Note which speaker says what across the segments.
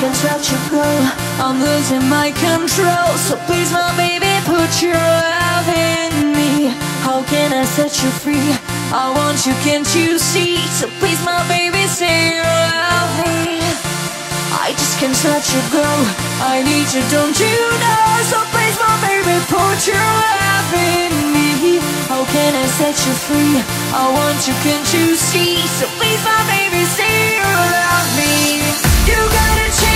Speaker 1: can't let you go I'm losing my control So please my baby put your love in me How can I set you free? I want you, can't you see? So please my baby say you love me I just can't let you go I need you, don't you know? So please my baby put your love in me How can I set you free? I want you, can't you see? So please my baby say you love me You gotta change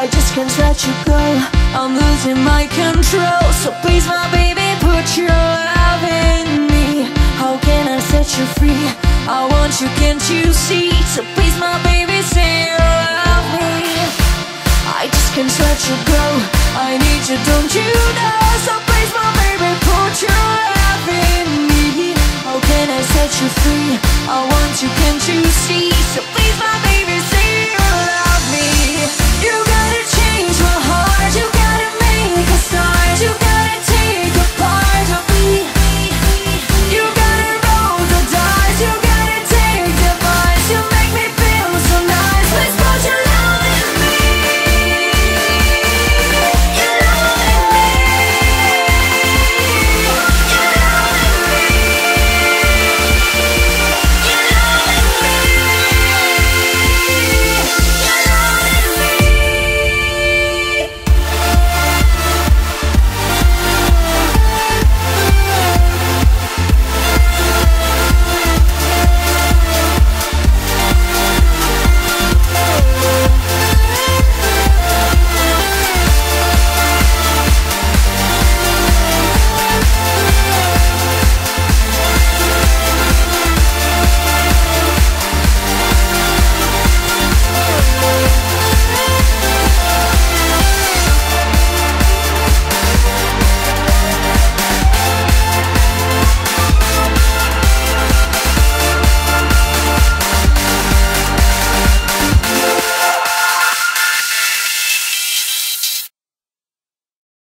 Speaker 1: I just can't let you go I'm losing my control So please my baby put your love in me How can I set you free? I want you, can't you see? So please my baby say you love me I just can't let you go I need you, don't you know? So please my baby put your love in me How can I set you free? I want you, can't you see? So